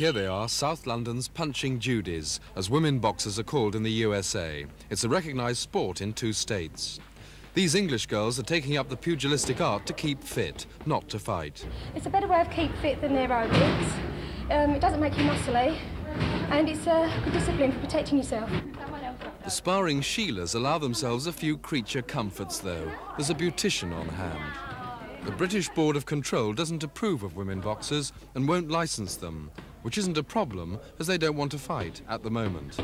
Here they are, South London's Punching Judies, as women boxers are called in the USA. It's a recognised sport in two states. These English girls are taking up the pugilistic art to keep fit, not to fight. It's a better way of keep fit than aerobics. Um, it doesn't make you muscly, and it's a good discipline for protecting yourself. The sparring Sheilas allow themselves a few creature comforts, though. There's a beautician on hand. The British Board of Control doesn't approve of women boxers and won't license them which isn't a problem as they don't want to fight at the moment.